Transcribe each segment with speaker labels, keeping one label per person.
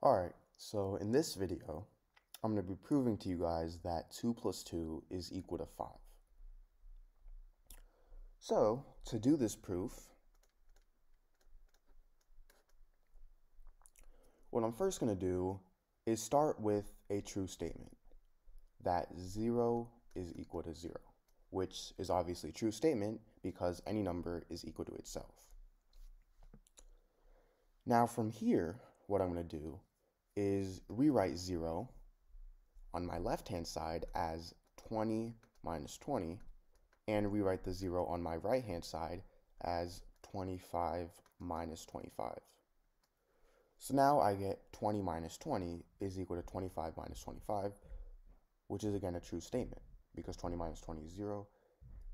Speaker 1: Alright, so in this video, I'm going to be proving to you guys that 2 plus 2 is equal to 5. So, to do this proof, what I'm first going to do is start with a true statement, that 0 is equal to 0, which is obviously a true statement because any number is equal to itself. Now from here, what I'm going to do is rewrite 0 on my left-hand side as 20 minus 20, and rewrite the 0 on my right-hand side as 25 minus 25. So now I get 20 minus 20 is equal to 25 minus 25, which is again a true statement because 20 minus 20 is 0,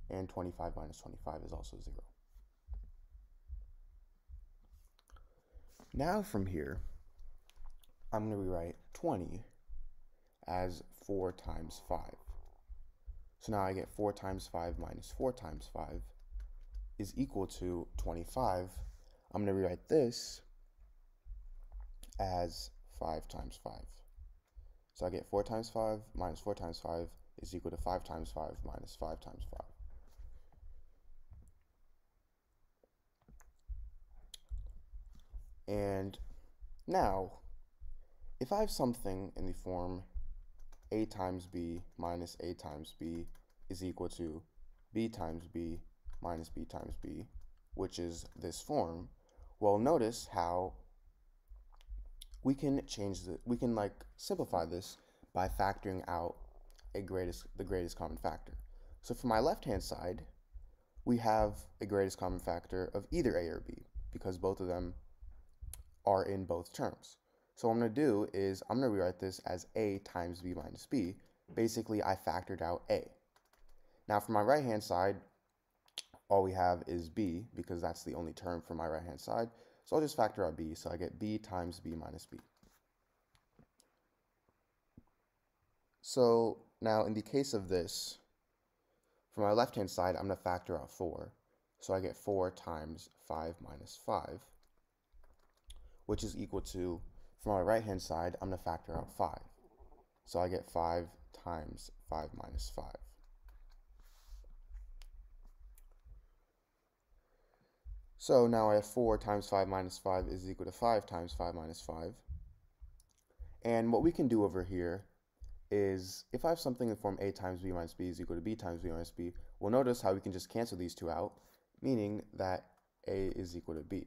Speaker 1: and 25 minus 25 is also 0. Now from here, I'm going to rewrite 20 as 4 times 5. So now I get 4 times 5 minus 4 times 5 is equal to 25. I'm going to rewrite this as 5 times 5. So I get 4 times 5 minus 4 times 5 is equal to 5 times 5 minus 5 times 5. And now if I have something in the form a times b minus a times b is equal to b times b minus b times b, which is this form, well, notice how we can change the, we can like simplify this by factoring out a greatest, the greatest common factor. So for my left-hand side, we have a greatest common factor of either a or b because both of them are in both terms. So what I'm going to do is I'm going to rewrite this as a times b minus b. Basically, I factored out a. Now for my right hand side, all we have is b because that's the only term for my right hand side. So I'll just factor out b. So I get b times b minus b. So now in the case of this, for my left hand side, I'm going to factor out 4. So I get 4 times 5 minus 5, which is equal to for my right hand side, I'm going to factor out 5. So I get 5 times 5 minus 5. So now I have 4 times 5 minus 5 is equal to 5 times 5 minus 5. And what we can do over here is if I have something in the form a times b minus b is equal to b times b minus b, we'll notice how we can just cancel these two out, meaning that a is equal to b.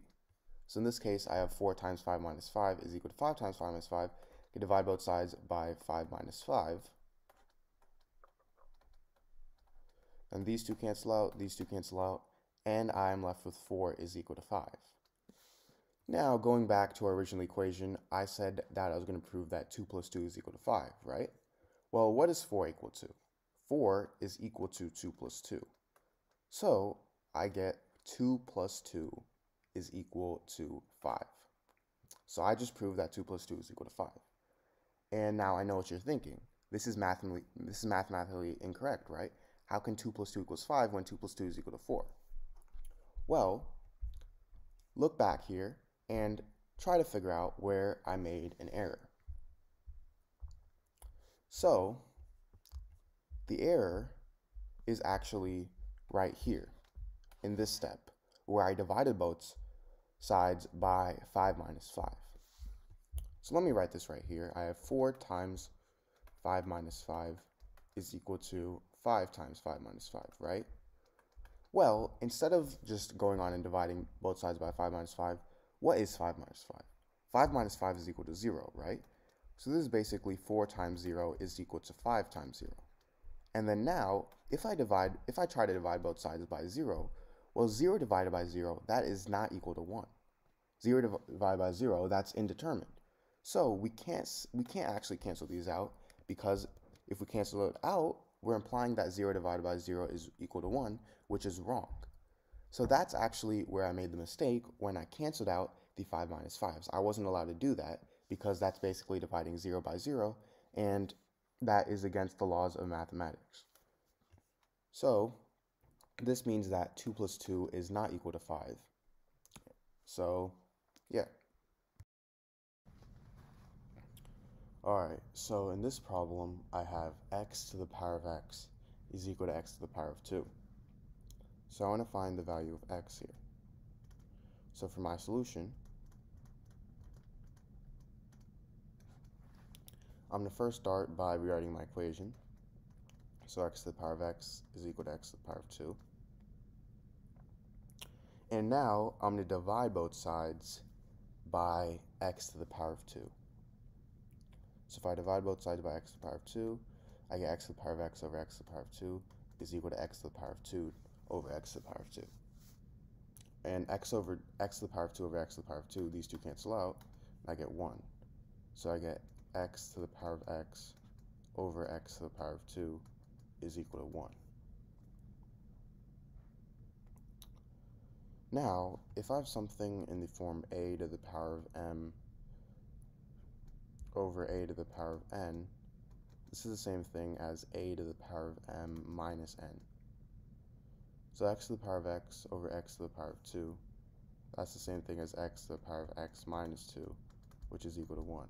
Speaker 1: So in this case, I have 4 times 5 minus 5 is equal to 5 times 5 minus 5. I can divide both sides by 5 minus 5. And these two cancel out, these two cancel out, and I am left with 4 is equal to 5. Now, going back to our original equation, I said that I was going to prove that 2 plus 2 is equal to 5, right? Well, what is 4 equal to? 4 is equal to 2 plus 2. So, I get 2 plus 2 is equal to 5. So I just proved that 2 plus 2 is equal to 5. And now I know what you're thinking. This is mathematically this is mathematically incorrect, right? How can 2 plus 2 equals 5 when 2 plus 2 is equal to 4? Well, look back here and try to figure out where I made an error. So, the error is actually right here in this step where I divided both sides by 5 minus 5. So let me write this right here. I have 4 times 5 minus 5 is equal to 5 times 5 minus 5, right? Well, instead of just going on and dividing both sides by 5 minus 5, what is 5 minus 5? 5 minus 5 is equal to 0, right? So this is basically 4 times 0 is equal to 5 times 0. And then now, if I divide, if I try to divide both sides by 0, well, 0 divided by 0, that is not equal to 1. 0 divided by 0, that's indeterminate. So we can't, we can't actually cancel these out because if we cancel it out, we're implying that 0 divided by 0 is equal to 1, which is wrong. So that's actually where I made the mistake when I canceled out the 5 minus 5s. I wasn't allowed to do that because that's basically dividing 0 by 0, and that is against the laws of mathematics. So this means that 2 plus 2 is not equal to 5. So, yeah. Alright, so in this problem, I have x to the power of x is equal to x to the power of 2. So I want to find the value of x here. So for my solution, I'm going to first start by rewriting my equation. So x to the power of x is equal to x to the power of 2. And now I'm going to divide both sides by x to the power of 2. So if I divide both sides by x to the power of 2, I get x to the power of x over x to the power of 2 is equal to x to the power of 2 over x to the power of 2. And x over x to the power of 2 over x to the power of 2, these two cancel out, and I get 1. So I get x to the power of x over x to the power of 2 is equal to 1. Now, if I have something in the form a to the power of m over a to the power of n, this is the same thing as a to the power of m minus n. So x to the power of x over x to the power of 2, that's the same thing as x to the power of x minus 2, which is equal to 1.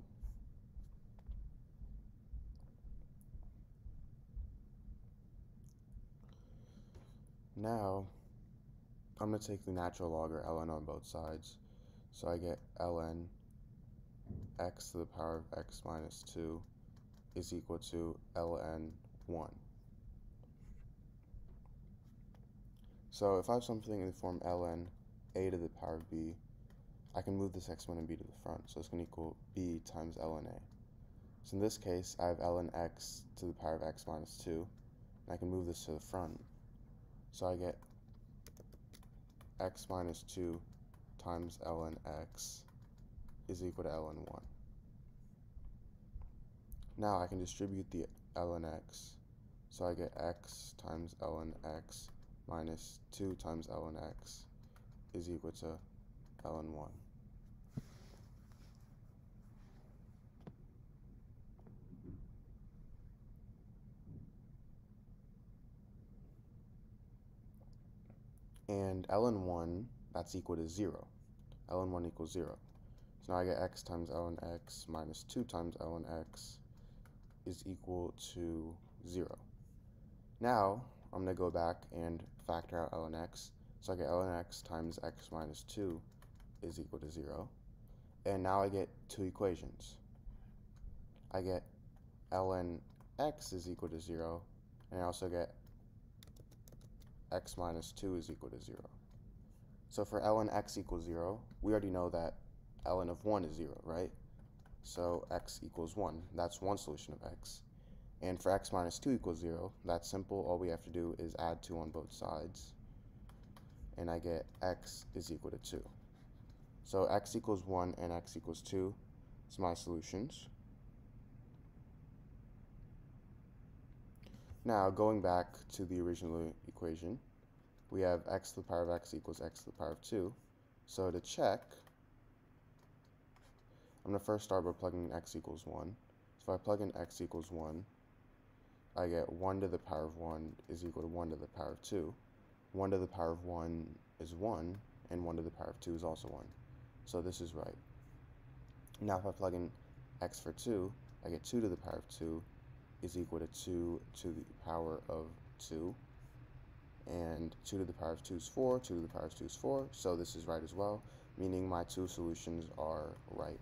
Speaker 1: Now, I'm going to take the natural log or ln on both sides. So I get ln x to the power of x minus 2 is equal to ln 1. So if I have something in the form ln a to the power of b, I can move this exponent and b to the front. So it's going to equal b times ln a. So in this case, I have ln x to the power of x minus 2, and I can move this to the front. So I get x minus 2 times ln x is equal to ln 1. Now I can distribute the ln x. So I get x times ln x minus 2 times ln x is equal to ln 1. And ln 1, that's equal to 0. ln 1 equals 0. So now I get x times ln x minus 2 times ln x is equal to 0. Now, I'm going to go back and factor out ln x. So I get ln x times x minus 2 is equal to 0. And now I get two equations. I get ln x is equal to 0, and I also get x minus 2 is equal to 0. So for ln x equals 0, we already know that ln of 1 is 0, right? So x equals 1. That's one solution of x. And for x minus 2 equals 0, that's simple. All we have to do is add 2 on both sides. And I get x is equal to 2. So x equals 1 and x equals 2 is my solutions. Now, going back to the original equation, we have x to the power of x equals x to the power of 2. So to check, I'm going to first start by plugging in x equals 1. So if I plug in x equals 1, I get 1 to the power of 1 is equal to 1 to the power of 2. 1 to the power of 1 is 1, and 1 to the power of 2 is also 1. So this is right. Now if I plug in x for 2, I get 2 to the power of 2 is equal to 2 to the power of 2 and 2 to the power of 2 is 4, 2 to the power of 2 is 4, so this is right as well, meaning my two solutions are right.